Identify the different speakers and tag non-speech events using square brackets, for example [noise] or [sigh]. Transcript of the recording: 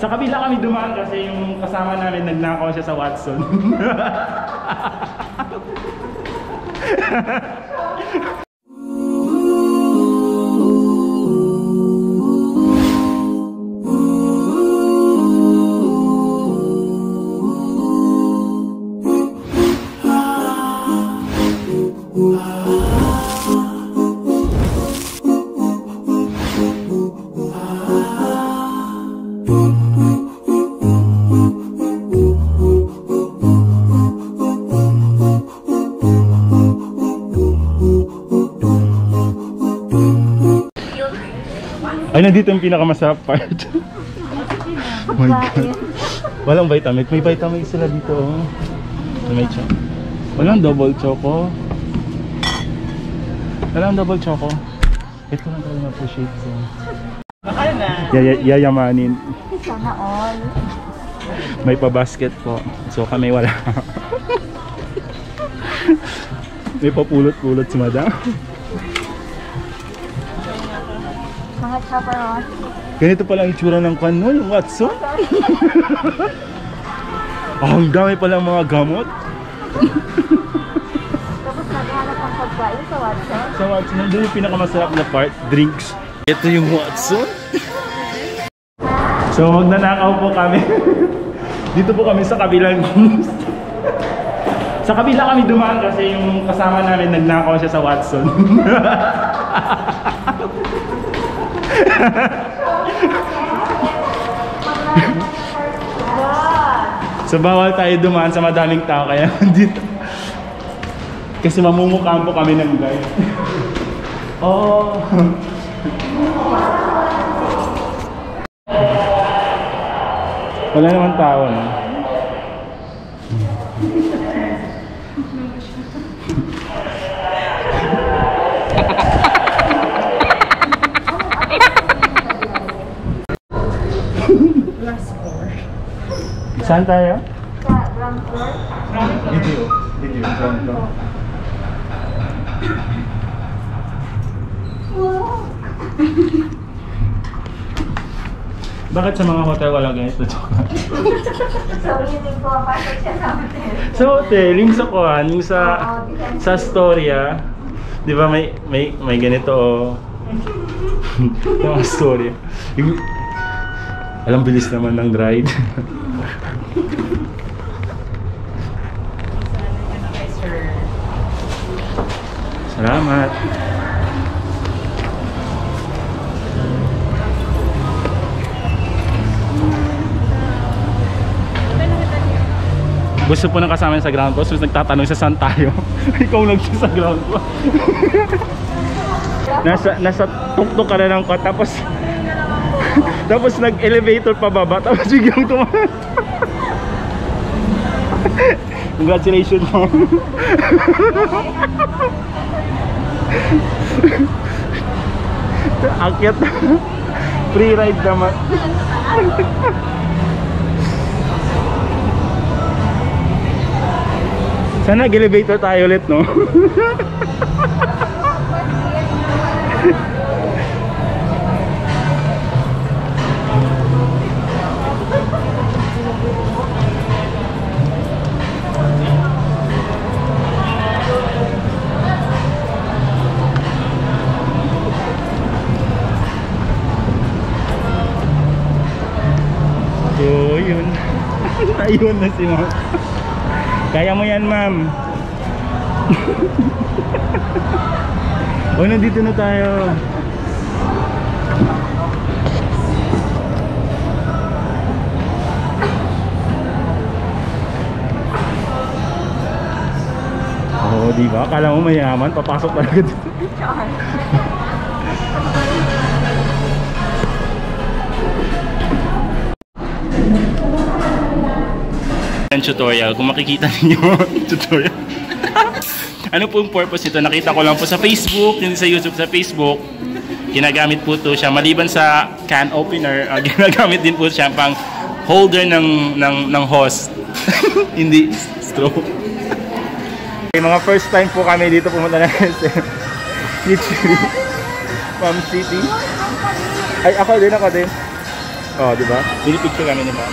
Speaker 1: Sa kabila kami dumaan kasi yung kasama namin nagnakaw siya sa Watson. [laughs] Ay, nandito yung pinakamasarap part. oh [laughs] my God. Walang Vitamix. May Vitamix sila dito. Oh. May cho Walang double choco. Walang double choco. Ito lang talaga appreciate ko. Yaya- yayamanin.
Speaker 2: Sana all.
Speaker 1: May pa-basket po. So kami wala. [laughs] May papulot-pulot si madam.
Speaker 2: Mga chaperon.
Speaker 1: Ganito pala ang itsura ng kwan yung Watson. [laughs] Ah, ang dami pala mga gamot.
Speaker 2: Tapos naghanap ng pagkain sa Watson.
Speaker 1: Sa Watson, nandun yung pinakamasarap na part, drinks. Ito yung Watson. so magnanakaw po kami. [laughs] Dito po kami sa kabilang [laughs] Sa kabila kami dumaan kasi yung kasama namin nagnakaw siya sa Watson. [laughs] so bawal tayo dumaan sa madaming tao kaya [laughs] dito. Kasi mamumukampo kami ng guide. [laughs] oh. Wala naman tao, no? Saan tayo?
Speaker 2: Sa ground floor.
Speaker 1: Video. Video. Ground floor. [laughs] Bakit sa mga hotel wala ganito? [laughs]
Speaker 2: So, hindi ko pasok siya sa hotel.
Speaker 1: sa hotel, yung sa kuhan, yung sa sa storya, di ba may may may ganito oh. [laughs] yung mga storya. Yung, alam bilis naman ng ride. [laughs] Salamat. Gusto po ng kasama niya sa ground floor, so nagtatanong sa saan tayo. [laughs] Ikaw lang siya sa ground floor. [laughs] nasa nasa tuktok ka na ng kot, tapos [laughs] tapos nag-elevator pababa, tapos biglang tumahan. [laughs] Congratulations mo. [laughs] Akyat. Free ride naman. Sana nag-elevator tayo ulit, no? Yun. [laughs] Ayun na si ma'am. Kaya mo yan, ma'am. o, nandito na tayo. Oo, oh, di ba? Akala mo mayaman, papasok talaga dito. [laughs] Ang tutorial, kung makikita niyo [laughs] tutorial. ano po yung purpose nito? Nakita ko lang po sa Facebook, hindi sa YouTube, sa Facebook. Ginagamit po to siya maliban sa can opener, uh, [laughs] ginagamit din po siya pang holder ng ng ng hose. [laughs] hindi straw. Okay, mga first time po kami dito pumunta na sa Kitchery, Farm City. Ay, ako din, ako din. Oh, di ba? Pinipicture kami ni Ma'am.